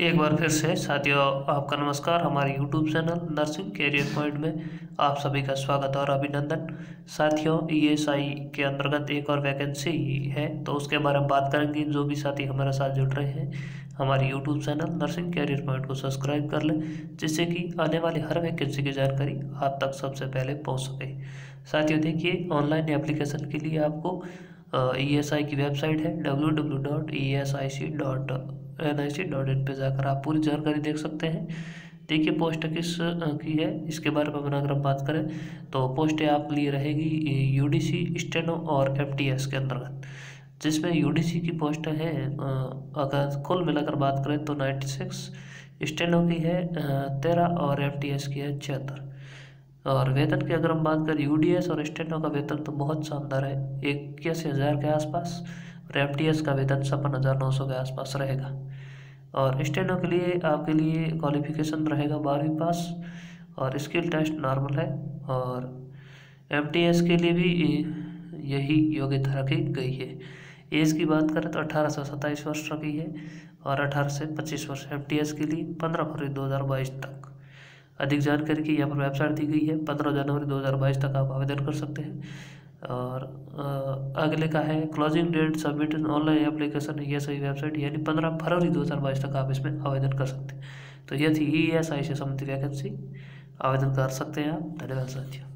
एक बार फिर से साथियों, आपका नमस्कार। हमारे YouTube channel nursing career point में आप सभी का स्वागत और अभिनंदन। साथियों ईएसआई के अंतर्गत एक और वैकेंसी है तो उसके बारे में बात करेंगे। जो भी साथी हमारे साथ जुड़ रहे हैं, हमारे YouTube channel nursing career point को सब्सक्राइब कर लें, जिससे कि आने वाली हर वैकेंसी की जानकारी आप तक सबसे पहले पहुँच सके। साथियों, देखिए ऑनलाइन एप्लीकेशन के लिए आपको ई एस आई की वेबसाइट है W W dot E S I C dot N I C dot in पर जाकर आप पूरी जानकारी देख सकते हैं। देखिए पोस्ट किस की है, इसके बारे में अगर हम बात करें तो पोस्टें आपके लिए रहेगी यू डी सी स्टेनो और एफ़ टी एस के अंतर्गत, जिसमें यू डी सी की पोस्ट है अगर कुल मिलाकर बात करें तो नाइन्टी सिक्स स्टेनो की है तेरह और एफ़ टी एस की है छिहत्तर। और वेतन की अगर हम बात करें यू डी एस और स्टेनो का वेतन तो बहुत शानदार है, इक्यासी हज़ार के आसपास और टी एस का वेतन छप्पन हज़ार नौ सौ के आसपास रहेगा। और स्टेनो के लिए आपके लिए क्वालिफिकेशन रहेगा बारहवीं पास, और स्किल टेस्ट नॉर्मल है, और एम टी एस के लिए भी यही योग्यता रखी गई है। एज की बात करें तो अठारह से सत्ताईस वर्ष रखी है, और अठारह से पच्चीस वर्ष एम टी एस के लिए पंद्रह फरवरी दो हज़ार बाईस तक। अधिक जानकारी की यहाँ पर वेबसाइट दी गई है, पंद्रह जनवरी दो हज़ार बाईस तक आप आवेदन कर सकते हैं। और अगले का है closing date submit online application ये सही वेबसाइट यानी पंद्रह फरवरी दो हज़ार बाईस तक आप इसमें आवेदन कर सकते हैं। तो ये थी ई एस आई से संबंधित वैकेंसी आवेदन कर सकते हैं आप। धन्यवाद साथियों।